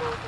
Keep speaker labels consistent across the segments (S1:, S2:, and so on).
S1: Oh,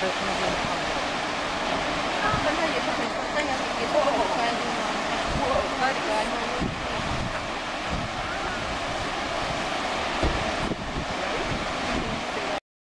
S1: 在空间。也是很，那也是也是很干净吗？我我我。